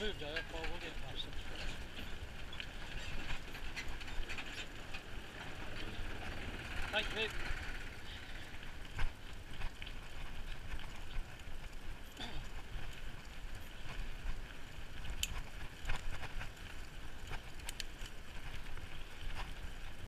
moved, I hope I will get past them. Thank you.